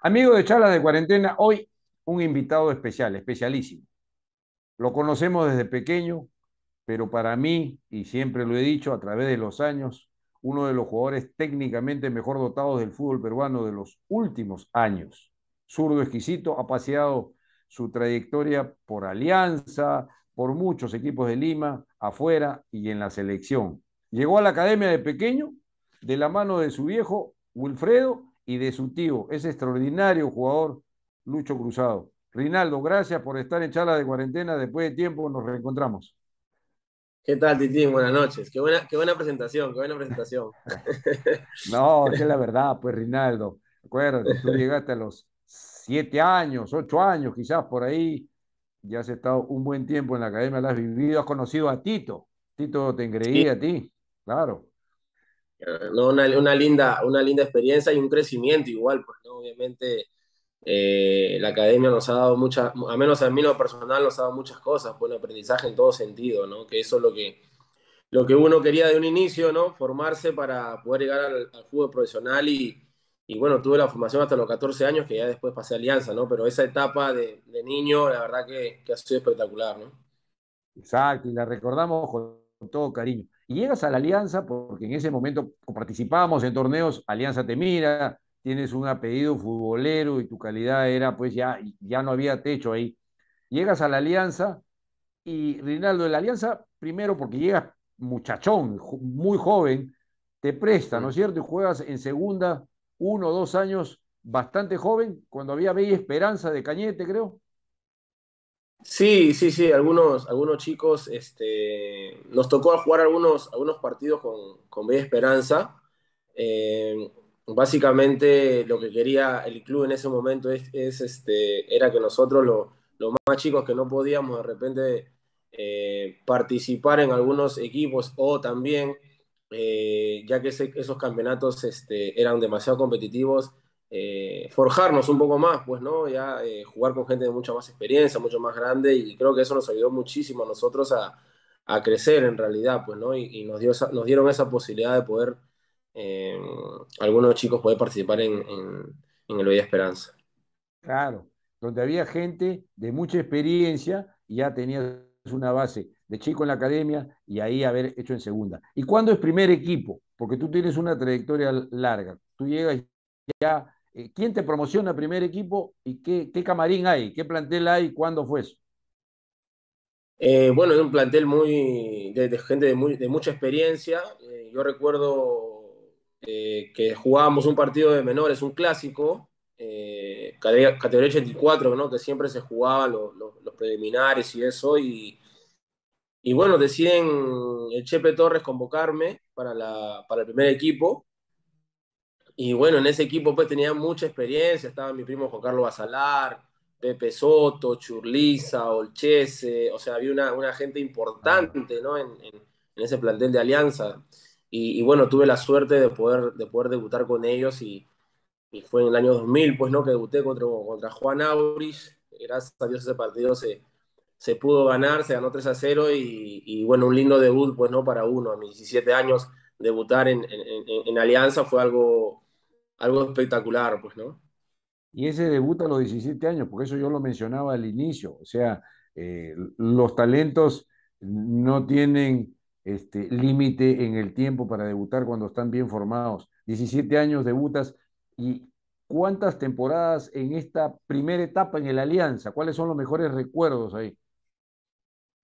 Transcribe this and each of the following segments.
Amigo de charlas de cuarentena, hoy un invitado especial, especialísimo. Lo conocemos desde pequeño, pero para mí, y siempre lo he dicho a través de los años, uno de los jugadores técnicamente mejor dotados del fútbol peruano de los últimos años. Zurdo exquisito, ha paseado su trayectoria por Alianza, por muchos equipos de Lima, afuera y en la selección. Llegó a la academia de pequeño, de la mano de su viejo Wilfredo y de su tío, ese extraordinario jugador Lucho Cruzado. Rinaldo, gracias por estar en charla de cuarentena. Después de tiempo nos reencontramos. ¿Qué tal, Titín? Buenas noches. Qué buena, qué buena presentación, qué buena presentación. no, es la verdad, pues, Rinaldo. Acuérdate, tú llegaste a los siete años, ocho años, quizás por ahí. Ya has estado un buen tiempo en la academia, la has vivido, has conocido a Tito. Tito te engreía a ti, claro. No, una, una, linda, una linda experiencia y un crecimiento igual, pues, obviamente eh, la academia nos ha dado muchas, a menos a mí lo personal nos ha dado muchas cosas, buen aprendizaje en todo sentido, ¿no? Que eso es lo que, lo que uno quería de un inicio, ¿no? Formarse para poder llegar al, fútbol profesional y, y, bueno, tuve la formación hasta los 14 años, que ya después pasé a Alianza, ¿no? Pero esa etapa de, de niño, la verdad que, que, ha sido espectacular, ¿no? Exacto, y la recordamos con todo cariño. Y llegas a la Alianza porque en ese momento participábamos en torneos, Alianza te mira, tienes un apellido futbolero y tu calidad era, pues ya, ya no había techo ahí. Llegas a la Alianza y Rinaldo de la Alianza, primero porque llegas muchachón, muy joven, te presta, ¿no es cierto? Y juegas en segunda uno o dos años bastante joven, cuando había Bella Esperanza de Cañete, creo. Sí, sí, sí, algunos, algunos chicos, este, nos tocó jugar algunos, algunos partidos con, con Bella Esperanza. Eh, básicamente lo que quería el club en ese momento es, este, era que nosotros, los más chicos que no podíamos de repente eh, participar en algunos equipos o también, eh, ya que esos campeonatos este, eran demasiado competitivos, eh, forjarnos un poco más, pues, ¿no? Ya eh, jugar con gente de mucha más experiencia, mucho más grande, y creo que eso nos ayudó muchísimo a nosotros a, crecer en realidad, pues, ¿no? Y, nos, dio nos dieron esa posibilidad de poder, eh, algunos chicos poder participar en el Bella Esperanza. Claro, donde había gente de mucha experiencia y ya tenías una base de chico en la academia y ahí haber hecho en segunda. ¿Y cuándo es primer equipo? Porque tú tienes una trayectoria larga. Tú llegas ya eh, ¿quién te promociona primer equipo y qué, camarín hay? ¿Qué plantel hay? ¿Cuándo fue eso? Eh, bueno, es un plantel muy de, gente de, muy, de, mucha experiencia. Eh, yo recuerdo que jugábamos un partido de menores, un clásico, categoría 84, ¿no? que siempre se jugaban lo, lo, los preliminares y eso. Y, y bueno, deciden el Chepe Torres convocarme para, la, para el primer equipo. Y bueno, en ese equipo pues tenía mucha experiencia, estaba mi primo Juan Carlos Basalar, Pepe Soto, Churliza, Olchese, o sea, había una, una gente importante ¿no? en, en, en, ese plantel de Alianza. Y, bueno, tuve la suerte de poder, de poder debutar con ellos y, y, fue en el año 2000, pues, ¿no? Que debuté contra, contra Juan Auris. Gracias a Dios ese partido se, se pudo ganar, se ganó 3 a 0 y, y, bueno, un lindo debut, pues, ¿no? Para uno, a mis 17 años, debutar en, en Alianza fue algo algo espectacular, pues, ¿no? Y ese debut a los 17 años, por eso yo lo mencionaba al inicio, o sea, eh, los talentos no tienen este, límite en el tiempo para debutar cuando están bien formados. 17 años debutas y ¿cuántas temporadas en esta primera etapa en el Alianza? ¿Cuáles son los mejores recuerdos ahí?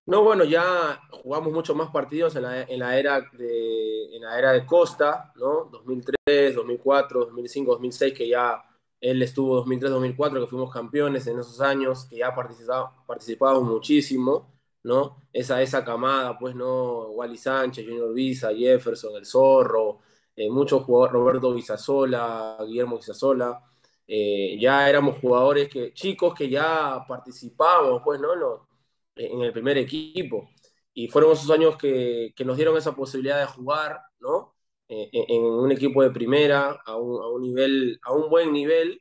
No, bueno, ya jugamos muchos más partidos en la, en la, era, de, en la era de Costa, ¿no? 2003, 2004, 2005, 2006, que ya él estuvo 2003, 2004, que fuimos campeones en esos años, que ya participábamos muchísimo, ¿no? Esa, esa camada, pues, ¿no? Wally Sánchez, Junior Visa, Jefferson, El Zorro, eh, muchos jugadores, Roberto Guisasola, Guillermo Guisasola, eh, ya éramos jugadores que, chicos que ya participábamos, pues, ¿no? Los, en el primer equipo. Y fueron esos años que, que nos dieron esa posibilidad de jugar, ¿no? Eh, en un equipo de primera, a un, a un, nivel, a un buen nivel.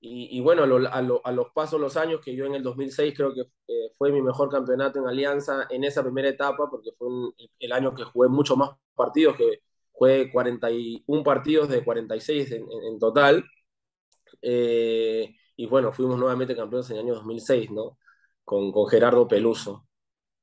Y, y bueno, a, lo, a, lo, a, los pasos los años, que yo en el 2006 creo que eh, fue mi mejor campeonato en Alianza en esa primera etapa, porque fue un, el año que jugué mucho más partidos, que jugué 41 partidos de 46 en, en, en total. Eh, y bueno, fuimos nuevamente campeones en el año 2006, ¿no? Con, con Gerardo Peluso.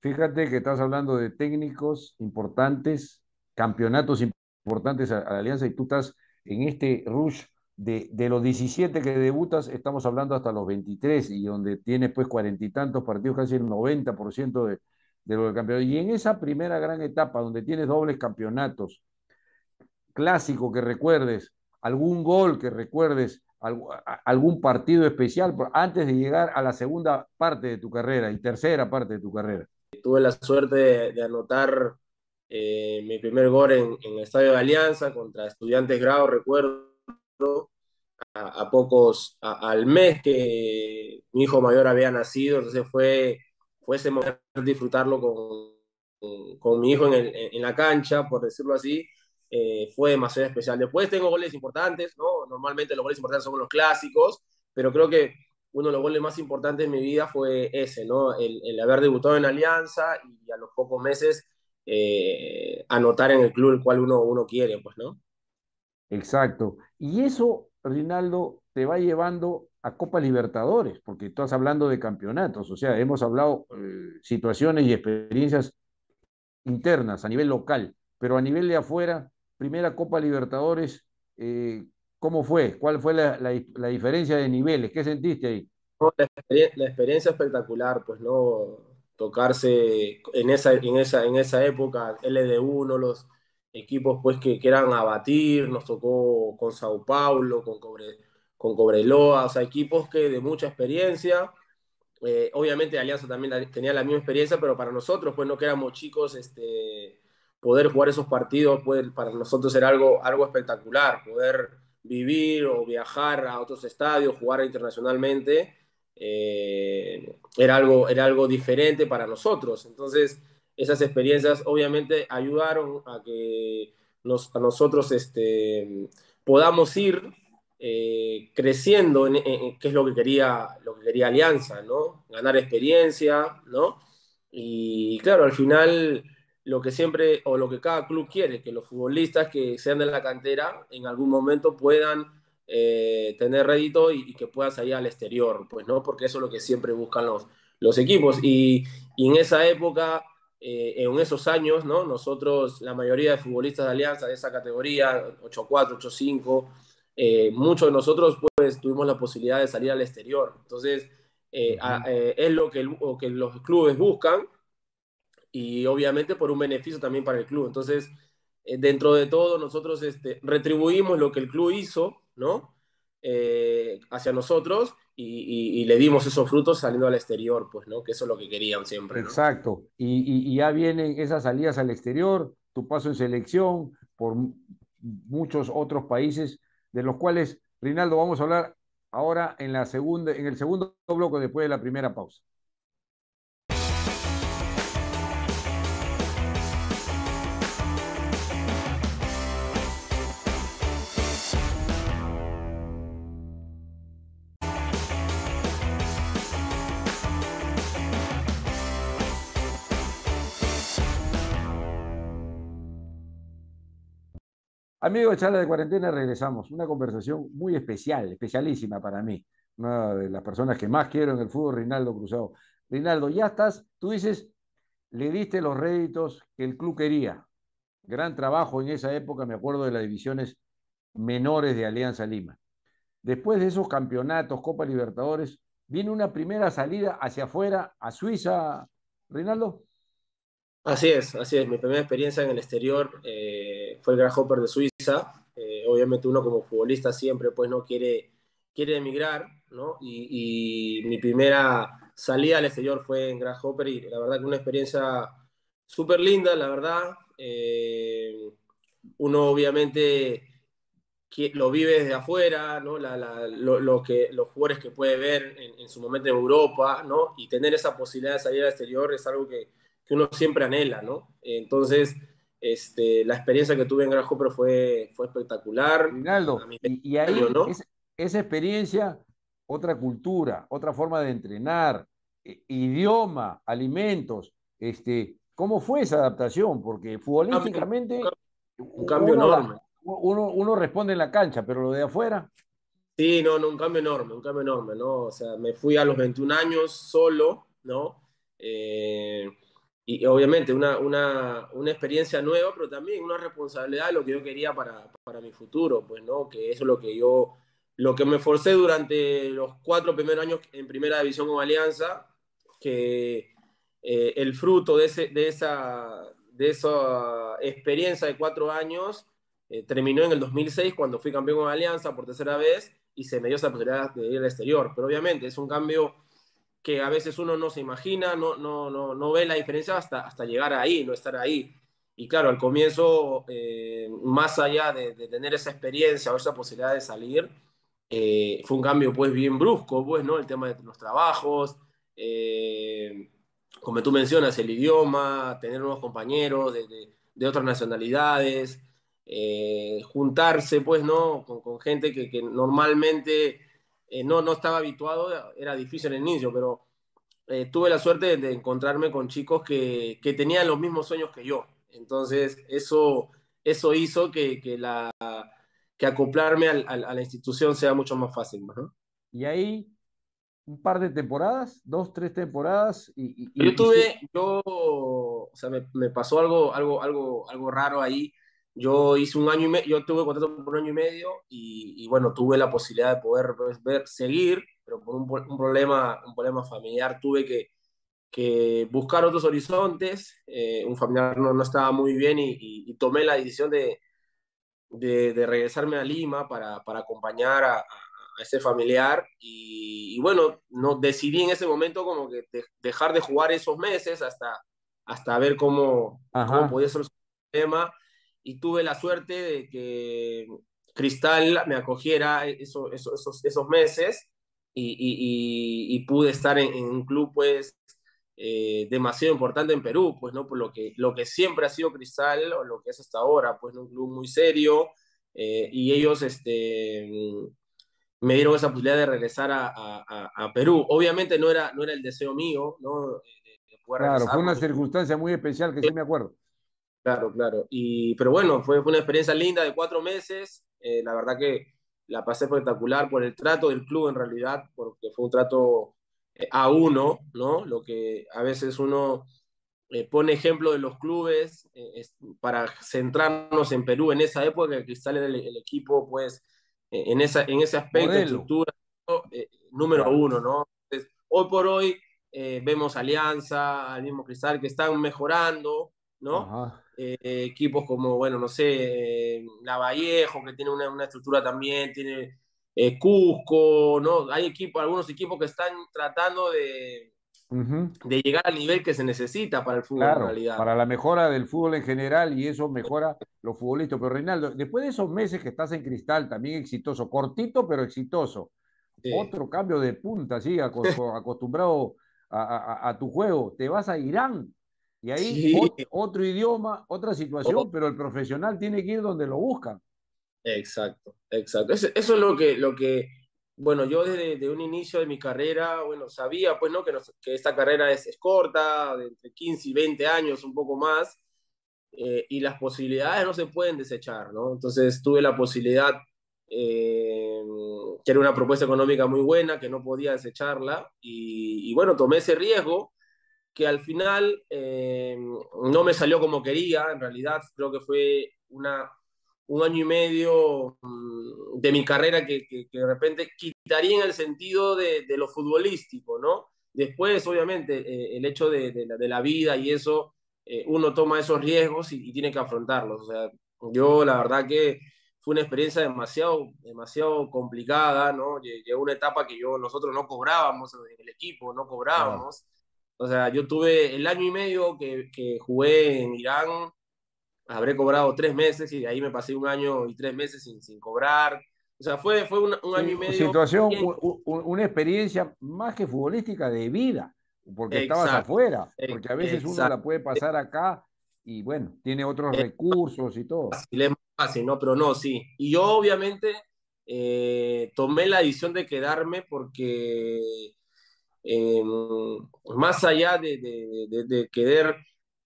Fíjate que estás hablando de técnicos importantes, campeonatos importantes a, la Alianza y tú estás en este rush de, de, los 17 que debutas, estamos hablando hasta los 23 y donde tienes pues cuarenta y tantos partidos, casi el 90% de, de lo campeonato. Y en esa primera gran etapa donde tienes dobles campeonatos, clásico que recuerdes, algún gol que recuerdes, algún partido especial antes de llegar a la segunda parte de tu carrera y tercera parte de tu carrera. Tuve la suerte de, de anotar eh, mi primer gol en, en, el Estadio de Alianza contra Estudiantes Grau, recuerdo, a, a pocos, a, al mes que mi hijo mayor había nacido, entonces fue, fue ese momento disfrutarlo con, con mi hijo en, el, en, la cancha, por decirlo así, eh, fue demasiado especial. Después tengo goles importantes, ¿no? Normalmente los goles importantes son los clásicos, pero creo que uno de los goles más importantes de mi vida fue ese, ¿no? El, haber debutado en Alianza y a los pocos meses eh, anotar en el club el cual uno, uno quiere, pues, ¿no? Exacto. Y eso, Rinaldo, te va llevando a Copa Libertadores, porque estás hablando de campeonatos, o sea, hemos hablado eh, situaciones y experiencias internas a nivel local, pero a nivel de afuera, primera Copa Libertadores, eh, ¿cómo fue? ¿Cuál fue la, la, diferencia de niveles? ¿Qué sentiste ahí? La, la, experiencia espectacular, pues no tocarse en esa, en esa, en esa época, LD1, los equipos pues que, que eran a batir, nos tocó con Sao Paulo, con, Cobre, con Cobreloa, o sea, equipos que de mucha experiencia, eh, obviamente Alianza también tenía la misma experiencia, pero para nosotros, pues no que éramos chicos, este, poder jugar esos partidos pues, para nosotros era algo, algo espectacular, poder vivir o viajar a otros estadios, jugar internacionalmente, eh, era, algo, era algo diferente para nosotros. Entonces, esas experiencias obviamente ayudaron a que nos, a nosotros este, podamos ir eh, creciendo en, en, qué es lo que quería, lo que quería Alianza, ¿no? Ganar experiencia, ¿no? Y claro, al final lo que siempre o lo que cada club quiere, que los futbolistas que sean de la cantera en algún momento puedan eh, tener rédito y, y, que puedan salir al exterior, pues no, porque eso es lo que siempre buscan los, los equipos. Y, y en esa época, eh, en esos años, ¿no? nosotros, la mayoría de futbolistas de Alianza de esa categoría, 8-4, 8-5, eh, muchos de nosotros pues tuvimos la posibilidad de salir al exterior. Entonces, a, es lo que, lo que los clubes buscan y obviamente por un beneficio también para el club. Entonces, eh, dentro de todo, nosotros este, retribuimos lo que el club hizo, ¿no? Eh, hacia nosotros y, le dimos esos frutos saliendo al exterior, pues, ¿no? Que eso es lo que querían siempre. ¿no? Exacto. Y, y, ya vienen esas salidas al exterior, tu paso en selección por muchos otros países, de los cuales, Rinaldo, vamos a hablar ahora en, la segunda, en el segundo bloque después de la primera pausa. Amigos Charla de Cuarentena, regresamos. Una conversación muy especial, especialísima para mí. Una de las personas que más quiero en el fútbol, Rinaldo Cruzado. Rinaldo, ya estás, tú dices, le diste los réditos que el club quería. Gran trabajo en esa época, me acuerdo de las divisiones menores de Alianza Lima. Después de esos campeonatos, Copa Libertadores, viene una primera salida hacia afuera, a Suiza, Rinaldo. Así es, así es. Mi primera experiencia en el exterior eh, fue el Grasshopper de Suiza. Eh, obviamente uno como futbolista siempre pues no quiere, quiere emigrar, ¿no? Y, mi primera salida al exterior fue en Grasshopper y la verdad que una experiencia súper linda, la verdad. Eh, uno obviamente lo vive desde afuera, ¿no? La, la, lo, lo, que, los jugadores que puede ver en, en, su momento en Europa, ¿no? Y tener esa posibilidad de salir al exterior es algo que que uno siempre anhela, ¿no? Entonces, este, la experiencia que tuve en Grasshopper fue, fue espectacular. Rinaldo, y, y, ahí ¿no? es, esa experiencia, otra cultura, otra forma de entrenar, idioma, alimentos, este, ¿cómo fue esa adaptación? Porque futbolísticamente... Un cambio, un cambio uno, enorme. Uno, uno responde en la cancha, pero lo de afuera... Sí, no, no, un cambio enorme, un cambio enorme, ¿no? O sea, me fui a los 21 años solo, ¿no? Eh, y obviamente una, una, una, experiencia nueva, pero también una responsabilidad de lo que yo quería para, para mi futuro, pues, ¿no? Que eso es lo que yo, lo que me forcé durante los cuatro primeros años en Primera División con Alianza, que eh, el fruto de, ese, de, esa, de esa experiencia de cuatro años eh, terminó en el 2006 cuando fui campeón con Alianza por tercera vez y se me dio esa posibilidad de ir al exterior. Pero obviamente es un cambio que a veces uno no se imagina, no, no, no, no ve la diferencia hasta, hasta llegar ahí, no estar ahí. Y claro, al comienzo, eh, más allá de, tener esa experiencia o esa posibilidad de salir, eh, fue un cambio pues bien brusco, pues, ¿no? El tema de los trabajos, eh, como tú mencionas, el idioma, tener nuevos compañeros de, de, de otras nacionalidades, eh, juntarse, pues, ¿no? Con, con gente que, que normalmente eh, no, no estaba habituado, era difícil en el inicio, pero eh, tuve la suerte de, de, encontrarme con chicos que, que, tenían los mismos sueños que yo. Entonces, eso, eso hizo que, que, la, que acoplarme al, al, a la institución sea mucho más fácil. ¿no? Y ahí, un par de temporadas, dos, tres temporadas. Y, y yo tuve, yo, o sea, me, me, pasó algo, algo, algo, algo raro ahí. Yo hice un año y medio, yo tuve contrato por un año y medio y, y bueno, tuve la posibilidad de poder pues, ver, seguir, pero por un, un, problema, un problema familiar tuve que, que buscar otros horizontes. Eh, un familiar no, no, estaba muy bien y, y, y tomé la decisión de, de, de, regresarme a Lima para, para acompañar a, a, ese familiar. Y, bueno, no, decidí en ese momento como que de, dejar de jugar esos meses hasta, hasta ver cómo, cómo podía ser el tema y tuve la suerte de que Cristal me acogiera eso, eso, esos, esos meses y, y, y, pude estar en, en, un club pues eh, demasiado importante en Perú, pues no por lo que, lo que siempre ha sido Cristal o lo que es hasta ahora, pues ¿no? un club muy serio eh, y ellos este, me dieron esa posibilidad de regresar a, a, a, Perú. Obviamente no era, no era el deseo mío, ¿no? De claro, fue una circunstancia muy especial que sí me acuerdo. Claro, claro. Y, pero bueno, fue, fue una experiencia linda de cuatro meses. Eh, la verdad que la pasé espectacular por el trato del club en realidad, porque fue un trato eh, a uno, ¿no? Lo que a veces uno eh, pone ejemplo de los clubes eh, es, para centrarnos en Perú en esa época que Cristal era el, el equipo, pues, en, esa, en ese aspecto, de estructura, número uno, ¿no? Entonces, hoy por hoy vemos Alianza, al mismo Cristal, que están mejorando, ¿no? Eh, equipos como, bueno, no sé, Lavallejo, que tiene una, una, estructura también, tiene eh, Cusco, ¿no? Hay equipos, algunos equipos que están tratando de, uh -huh. de llegar al nivel que se necesita para el fútbol claro, en realidad. Para la mejora del fútbol en general y eso mejora los futbolistas. Pero Reinaldo, después de esos meses que estás en Cristal, también exitoso, cortito pero exitoso, sí. otro cambio de punta, sí, acostumbrado a, a, a tu juego, te vas a Irán y ahí sí. otro, otro, idioma, otra situación, oh. pero el profesional tiene que ir donde lo buscan. Exacto, exacto. Eso, eso es lo que, lo que, bueno, yo desde de un inicio de mi carrera, bueno, sabía pues, ¿no? Que, nos, que esta carrera es, es, corta, de entre 15 y 20 años, un poco más, eh, y las posibilidades no se pueden desechar, ¿no? Entonces tuve la posibilidad, eh, que era una propuesta económica muy buena, que no podía desecharla, y, y bueno, tomé ese riesgo, que al final eh, no me salió como quería, en realidad creo que fue una, un año y medio mm, de mi carrera que, que, que de repente quitaría en el sentido de, de, lo futbolístico, ¿no? Después, obviamente, eh, el hecho de, de, la, de, la, vida y eso, eh, uno toma esos riesgos y, y, tiene que afrontarlos. O sea, yo la verdad que fue una experiencia demasiado, demasiado complicada, ¿no? Llegó una etapa que yo, nosotros no cobrábamos en el equipo, no cobrábamos. Ah o sea, yo tuve el año y medio que, que jugué en Irán, habré cobrado tres meses y de ahí me pasé un año y tres meses sin, sin cobrar. O sea, fue, fue un, un año y medio. Situación, una experiencia más que futbolística de vida, porque exacto, estabas afuera, porque a veces exacto. uno la puede pasar acá y bueno, tiene otros recursos y todo. Fácil, es fácil, ¿no? Pero no, sí. Y yo obviamente eh, tomé la decisión de quedarme porque eh, más allá de, de, de, de, querer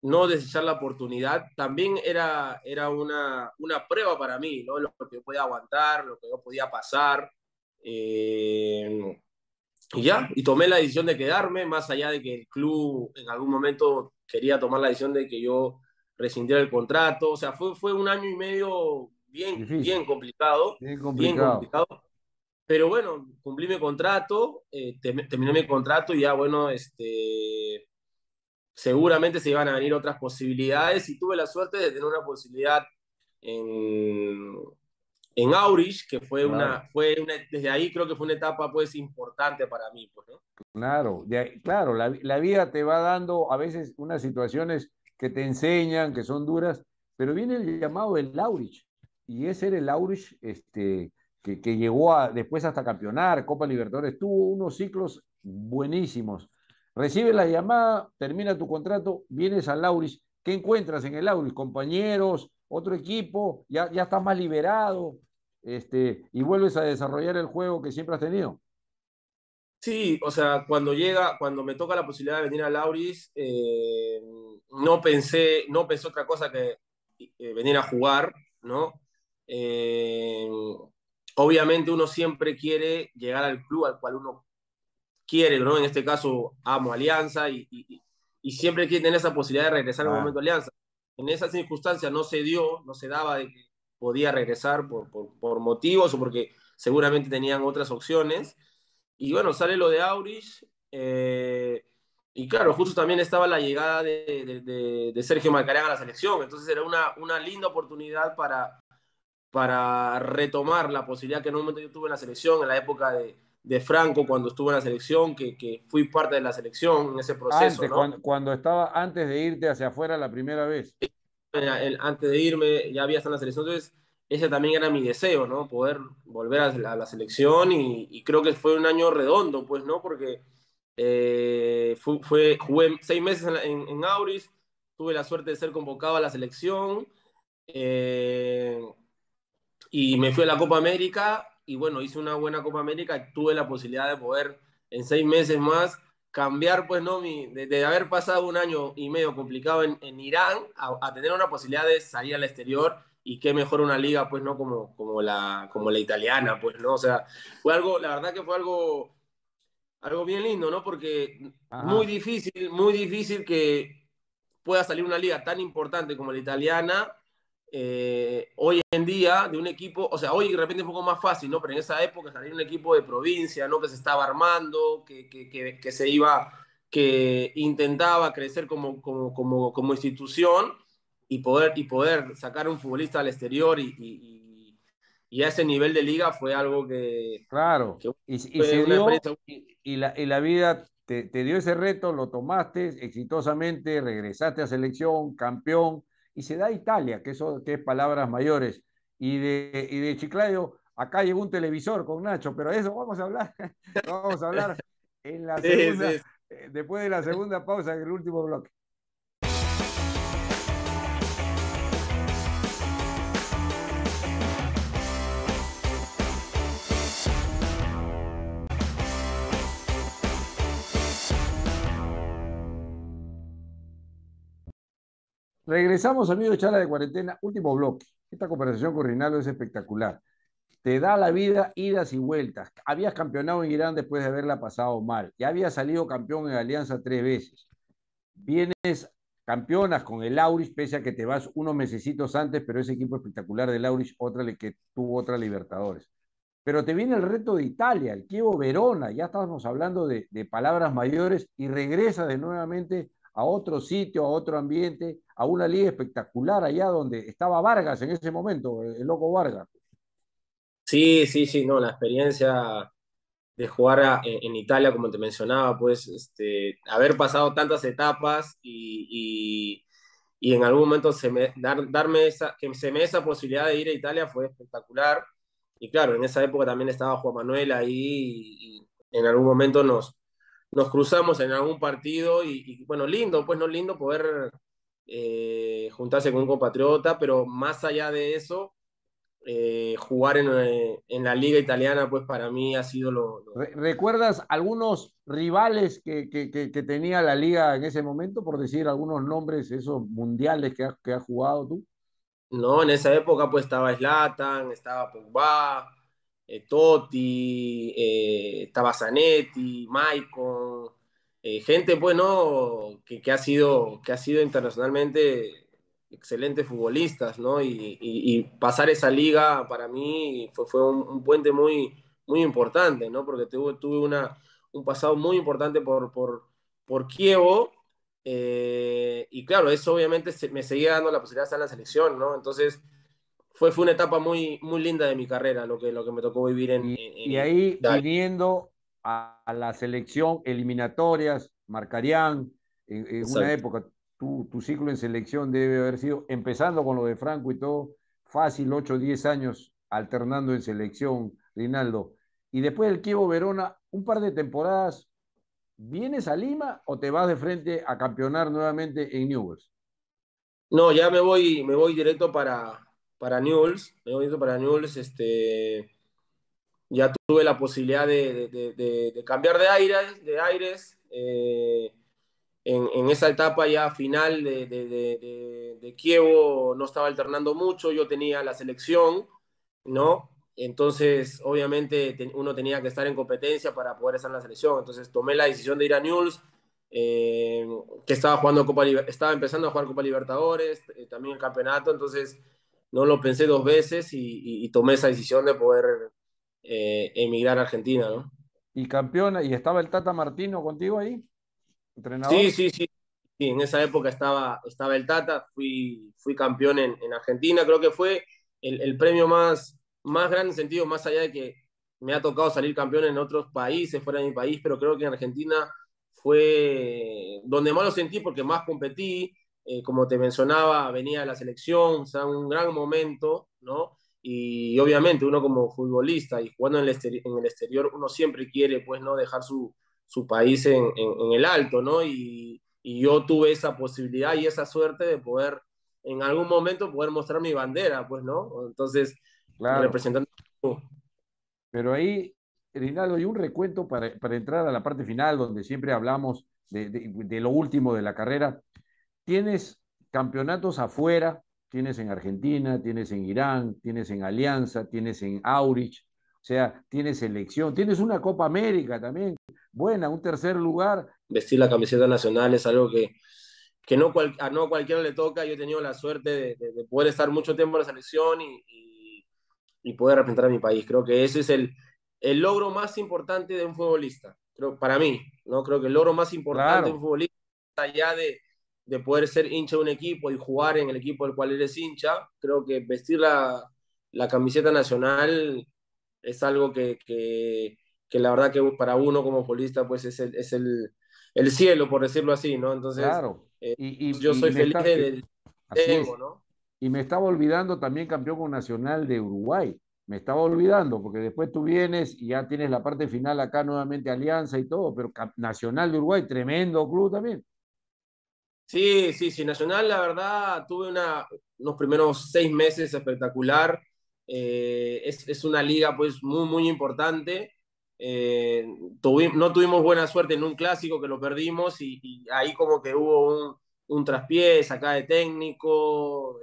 no desechar la oportunidad, también era, era una, una prueba para mí, ¿no? lo que yo podía aguantar, lo que yo podía pasar. Eh, y ya, y tomé la decisión de quedarme, más allá de que el club en algún momento quería tomar la decisión de que yo rescindiera el contrato. O sea, fue, fue un año y medio bien, bien complicado. Bien complicado. Pero bueno, cumplí mi contrato, eh, terminé mi contrato y ya, bueno, este, seguramente se iban a venir otras posibilidades y tuve la suerte de tener una posibilidad en, en Aurich, que fue, una, fue una, desde ahí creo que fue una etapa pues importante para mí. Pues, ¿no? Claro, claro, la, la, vida te va dando a veces unas situaciones que te enseñan, que son duras, pero viene el llamado del Aurich, y ese era el Aurich este, que, llegó a, después hasta campeonar, Copa Libertadores, tuvo unos ciclos buenísimos. Recibe la llamada, termina tu contrato, vienes al Aurich, ¿qué encuentras en el Aurich? Compañeros, otro equipo, ya, ya estás más liberado, este, y vuelves a desarrollar el juego que siempre has tenido. Sí, o sea, cuando llega, cuando me toca la posibilidad de venir a Lauris, eh, no pensé, no pensé otra cosa que eh, venir a jugar, ¿no? Eh, obviamente uno siempre quiere llegar al club al cual uno quiere, ¿no? En este caso, amo Alianza y, y, siempre quiere tener esa posibilidad de regresar en un momento a Alianza. En esa circunstancia no se dio, no se daba de que podía regresar por, por, motivos o porque seguramente tenían otras opciones. Y bueno, sale lo de Aurich. Eh, y claro, justo también estaba la llegada de, de, de, Sergio Malcarán a la selección. Entonces era una, una linda oportunidad para, para retomar la posibilidad que en un momento yo tuve en la selección, en la época de, de Franco, cuando estuvo en la selección, que, que, fui parte de la selección en ese proceso. Antes, cuando, cuando, estaba antes de irte hacia afuera la primera vez antes de irme ya había estado en la selección, entonces ese también era mi deseo, ¿no? Poder volver a la, selección y, creo que fue un año redondo, pues, ¿no? Porque eh, fue, jugué seis meses en, en, Auris, tuve la suerte de ser convocado a la selección eh, y me fui a la Copa América y bueno, hice una buena Copa América, tuve la posibilidad de poder en seis meses más cambiar, pues, ¿no? Mi, de, haber pasado un año y medio complicado en, en Irán a, tener una posibilidad de salir al exterior y qué mejor una liga, pues, ¿no? Como, como, la, como la italiana, pues, ¿no? O sea, fue algo, la verdad que fue algo, algo bien lindo, ¿no? Porque muy difícil, muy difícil que pueda salir una liga tan importante como la italiana eh, hoy en día de un equipo, o sea, hoy de repente es un poco más fácil, ¿no? Pero en esa época salir un equipo de provincia, ¿no? Que se estaba armando, que, que, que, se iba, que intentaba crecer como, como, como, como, institución y poder, y poder sacar un futbolista al exterior y, y, y a ese nivel de liga fue algo que... Claro, y, se dio, y, la, y la vida te, te dio ese reto, lo tomaste exitosamente, regresaste a selección, campeón y se da Italia, que eso que es palabras mayores. Y de, y de Chiclayo, acá llegó un televisor con Nacho, pero eso vamos a hablar, vamos a hablar en la segunda, eh, después de la segunda pausa, en el último bloque. Regresamos, amigo de Charla de Cuarentena, último bloque. Esta conversación con Rinaldo es espectacular. Te da la vida idas y vueltas. Habías campeonado en Irán después de haberla pasado mal. Ya habías salido campeón en Alianza tres veces. Vienes campeonas con el Aurich, pese a que te vas unos mesecitos antes, pero ese equipo espectacular del Aurich, otra que tuvo otra Libertadores. Pero te viene el reto de Italia, el Chievo Verona, ya estábamos hablando de, de palabras mayores y regresa de nuevamente a otro sitio, a otro ambiente, a una liga espectacular allá donde estaba Vargas en ese momento, el loco Vargas. Sí, sí, sí, no, la experiencia de jugar en, Italia, como te mencionaba, pues este, haber pasado tantas etapas y, y, en algún momento dar, darme esa, que se me esa posibilidad de ir a Italia fue espectacular. Y claro, en esa época también estaba Juan Manuel ahí y en algún momento nos, nos cruzamos en algún partido y, bueno, lindo, pues no lindo poder eh, juntarse con un compatriota, pero más allá de eso, eh, jugar en, en, la liga italiana, pues para mí ha sido lo... ¿Recuerdas algunos rivales que, que, que, tenía la liga en ese momento, por decir algunos nombres, esos mundiales que has que jugado tú? No, en esa época pues estaba Slatan, estaba Pogba, eh, Totti, eh, Maicon, eh, gente, pues, ¿no? Que, ha sido, que ha sido internacionalmente excelentes futbolistas, ¿no? Y, pasar esa liga para mí fue, fue un, puente muy, muy importante, ¿no? Porque tuve, tuve una, un pasado muy importante por, por, por Kievo. Eh, y claro, eso obviamente me seguía dando la posibilidad de estar en la selección, ¿no? Entonces, fue, fue una etapa muy, muy linda de mi carrera, lo que, lo que me tocó vivir en... Y, en, y ahí, en... viniendo a, a, la selección, eliminatorias, marcarían en, en una época, tu, tu, ciclo en selección debe haber sido, empezando con lo de Franco y todo, fácil, 8 o 10 años alternando en selección, Rinaldo. Y después del Kievo Verona, un par de temporadas, ¿vienes a Lima o te vas de frente a campeonar nuevamente en Newell's? No, ya me voy, me voy directo para, para Newell's, voy directo para Newell's, este, ya tuve la posibilidad de, cambiar de aires, de aires eh, en, esa etapa ya final de, de, Kievo no estaba alternando mucho, yo tenía la selección, ¿no? Entonces, obviamente, uno tenía que estar en competencia para poder estar en la selección. Entonces, tomé la decisión de ir a Newell's, eh, que estaba, jugando Copa, estaba empezando a jugar Copa Libertadores, eh, también el campeonato. Entonces, no lo pensé dos veces y, y, y tomé esa decisión de poder eh, emigrar a Argentina, ¿no? Y campeona, ¿y estaba el Tata Martino contigo ahí? ¿Entrenador? Sí, sí, sí. sí en esa época estaba, estaba el Tata, fui, fui campeón en, en Argentina, creo que fue el, el premio más más grande sentido, más allá de que me ha tocado salir campeón en otros países, fuera de mi país, pero creo que en Argentina fue donde más lo sentí porque más competí, eh, como te mencionaba, venía la selección, o sea, un gran momento, ¿no? Y obviamente uno como futbolista y jugando en el, exterior, en el exterior, uno siempre quiere, pues, ¿no? Dejar su, su país en, en, en, el alto, ¿no? Y, y yo tuve esa posibilidad y esa suerte de poder en algún momento poder mostrar mi bandera, pues, ¿no? Entonces, claro. representando. Pero ahí, Rinaldo, hay un recuento para, para, entrar a la parte final, donde siempre hablamos de, de, de, lo último de la carrera. Tienes campeonatos afuera, tienes en Argentina, tienes en Irán, tienes en Alianza, tienes en Aurich, o sea, tienes selección, tienes una Copa América también, buena, un tercer lugar. Vestir la camiseta nacional es algo que, que no, cual, a no cualquiera le toca. Yo he tenido la suerte de, de poder estar mucho tiempo en la selección y, y y poder representar a mi país. Creo que ese es el, el logro más importante de un futbolista, creo, para mí, ¿no? Creo que el logro más importante claro. de un futbolista, allá de, de, poder ser hincha de un equipo y jugar en el equipo del cual eres hincha, creo que vestir la, la camiseta nacional es algo que, que, que, la verdad que para uno como futbolista pues es el, es el, el cielo, por decirlo así, ¿no? Entonces, claro. eh, y, y, yo soy y feliz está... de, tengo, ¿no? Y me estaba olvidando también campeón con Nacional de Uruguay. Me estaba olvidando, porque después tú vienes y ya tienes la parte final acá nuevamente Alianza y todo, pero Nacional de Uruguay, tremendo club también. Sí, sí, sí, Nacional, la verdad, tuve una, unos primeros seis meses espectacular. Eh, es, es, una liga pues muy, muy importante. Eh, tuvi, no tuvimos buena suerte en un clásico que lo perdimos y, ahí como que hubo un, un traspiés acá de técnico,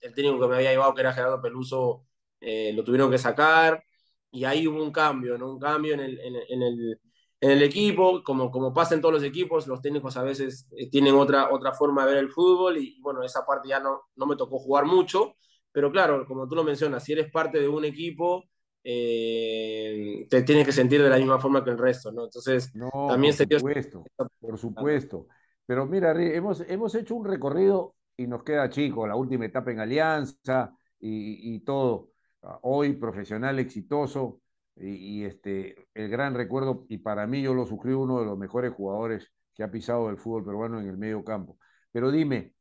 el técnico que me había llevado, que era Gerardo Peluso, eh, lo tuvieron que sacar y ahí hubo un cambio, ¿no? Un cambio en, en el, en el equipo, como, como pasa en todos los equipos, los técnicos a veces eh, tienen otra, otra forma de ver el fútbol y bueno, esa parte ya no, no me tocó jugar mucho, pero claro, como tú lo mencionas, si eres parte de un equipo, eh, te tienes que sentir de la misma forma que el resto, ¿no? Entonces, no, también por supuesto, dio... por supuesto. Pero mira, hemos, hemos hecho un recorrido y nos queda chico, la última etapa en Alianza y, y todo. Hoy profesional exitoso y, y, este, el gran recuerdo, y para mí yo lo sufrí uno de los mejores jugadores que ha pisado el fútbol peruano en el medio campo. Pero dime,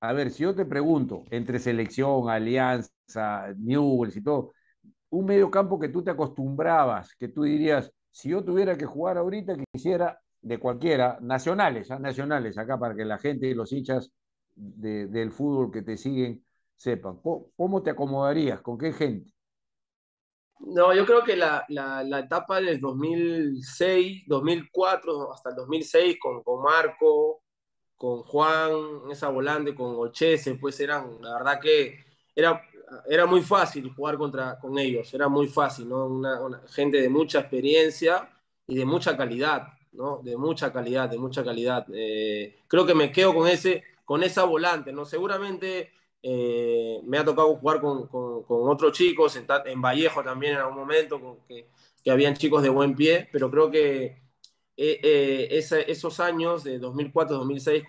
a ver, si yo te pregunto, entre selección, alianza, Newells y todo, un medio campo que tú te acostumbrabas, que tú dirías, si yo tuviera que jugar ahorita, quisiera de cualquiera, nacionales, ¿eh? nacionales, acá para que la gente y los hinchas de, del fútbol que te siguen sepan. ¿Cómo, ¿Cómo, te acomodarías? ¿Con qué gente? No, yo creo que la, la, la, etapa del 2006, 2004 hasta el 2006 con, con Marco, con Juan, esa volante, con Ochese, pues eran, la verdad que era, era muy fácil jugar contra, con ellos, era muy fácil, ¿no? Una, gente de mucha experiencia y de mucha calidad, ¿no? De mucha calidad, de mucha calidad. Eh, creo que me quedo con, ese, con esa volante, ¿no? Seguramente eh, me ha tocado jugar con, otros chicos, en, Vallejo también en algún momento, que, habían chicos de buen pie, pero creo que eh, eh, esos años de 2004-2006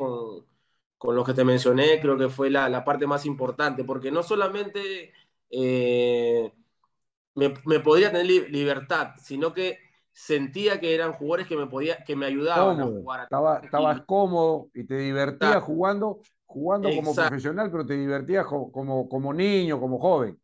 con, los que te mencioné, creo que fue la, parte más importante, porque no solamente me, me, podía tener li libertad, sino que sentía que eran jugadores que me, podía, que me ayudaban cómodo. a jugar. Estaba, estabas cómodo y te divertías jugando, jugando como profesional, pero te divertías como, como, niño, como joven.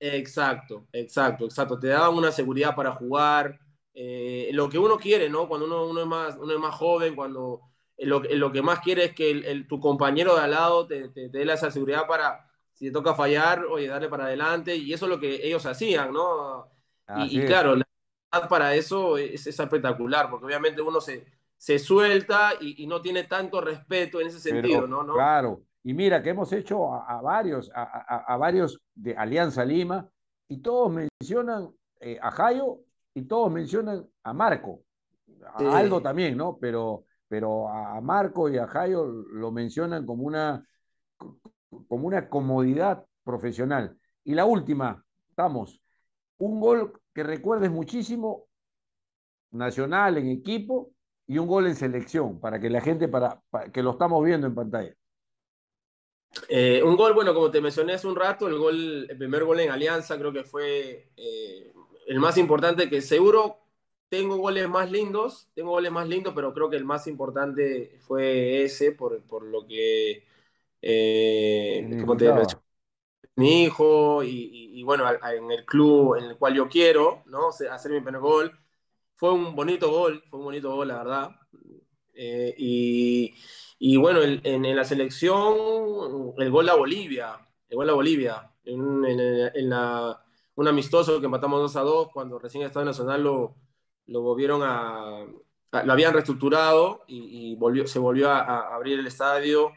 Exacto, exacto, exacto. Te daban una seguridad para jugar, eh, lo que uno quiere, ¿no? Cuando uno, uno, es, más, uno es más joven, cuando lo, lo que más quiere es que el, el, tu compañero de al lado te, te, te, dé esa seguridad para, si te toca fallar, oye, darle para adelante, y eso es lo que ellos hacían, ¿no? Y, y, claro, la para eso es, es, espectacular, porque obviamente uno se, se suelta y, y, no tiene tanto respeto en ese sentido, Pero, ¿no? ¿no? Claro, y mira que hemos hecho a, a varios, a, a, a, varios de Alianza Lima, y todos mencionan eh, a Jayo y todos mencionan a Marco, a sí. Aldo también, ¿no? Pero pero a Marco y a Jairo lo mencionan como una, como una comodidad profesional. Y la última, estamos, un gol que recuerdes muchísimo, nacional en equipo y un gol en selección, para que la gente, para, para que lo estamos viendo en pantalla. Eh, un gol, bueno, como te mencioné hace un rato, el, gol, el primer gol en Alianza creo que fue eh, el más importante que seguro tengo goles más lindos, tengo goles más lindos, pero creo que el más importante fue ese, por, por lo que, eh, como te mi hijo y, bueno, en el club en el cual yo quiero, ¿no? Hacer mi primer gol. Fue un bonito gol, fue un bonito gol, la verdad. Eh, y, y, bueno, el, en, la selección, el gol a Bolivia, el gol a Bolivia, en, en, la, un amistoso que matamos 2 a 2, cuando recién estaba en Nacional lo lo volvieron a, lo habían reestructurado y, volvió, se volvió a, abrir el estadio.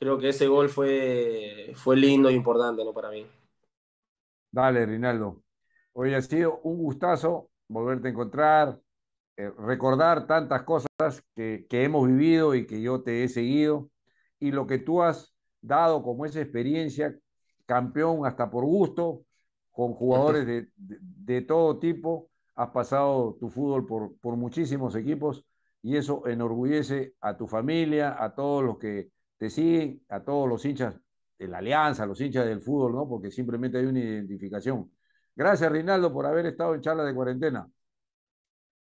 Creo que ese gol fue, fue lindo e importante ¿no? para mí. Dale, Rinaldo. Hoy ha sido un gustazo volverte a encontrar, eh, recordar tantas cosas que, que hemos vivido y que yo te he seguido y lo que tú has dado como esa experiencia, campeón hasta por gusto, con jugadores de, de, de todo tipo has pasado tu fútbol por, por muchísimos equipos y eso enorgullece a tu familia, a todos los que te siguen, a todos los hinchas de la alianza, los hinchas del fútbol, ¿no? Porque simplemente hay una identificación. Gracias, Rinaldo, por haber estado en charla de cuarentena.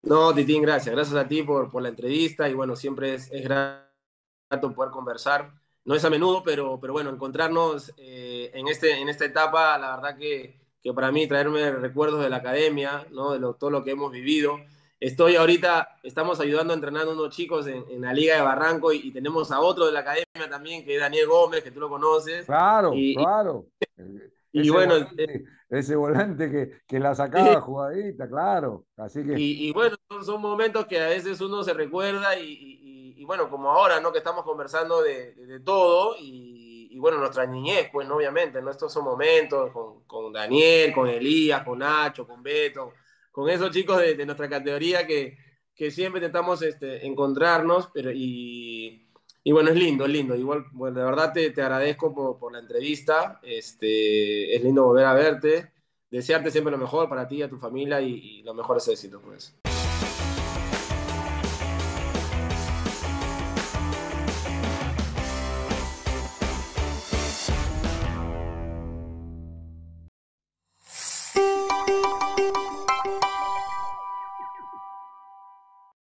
No, Titín, gracias. Gracias a ti por, por la entrevista y bueno, siempre es, es grato poder conversar. No es a menudo, pero, pero bueno, encontrarnos eh, en, este, en esta etapa, la verdad que que para mí traerme recuerdos de la academia, ¿no? de todo lo que hemos vivido. Estoy ahorita, estamos ayudando a entrenar a unos chicos en, en la Liga de Barranco y, y, tenemos a otro de la academia también, que es Daniel Gómez, que tú lo conoces. Claro, y, claro. Y, ese bueno, volante, ese volante que, que la sacaba jugadita, claro. Así que... y, bueno, son, son, momentos que a veces uno se recuerda y, bueno, como ahora, ¿no? Que estamos conversando de, de, de todo y y, bueno, nuestra niñez, pues, ¿no? obviamente, ¿no? Estos son momentos con, con, Daniel, con Elías, con Nacho, con Beto, con esos chicos de, nuestra categoría que, que siempre intentamos este, encontrarnos, pero y, y, bueno, es lindo, es lindo. Igual, bueno, de verdad te, te agradezco por, por, la entrevista, este, es lindo volver a verte, desearte siempre lo mejor para ti, a tu familia y, y los mejores éxitos, pues.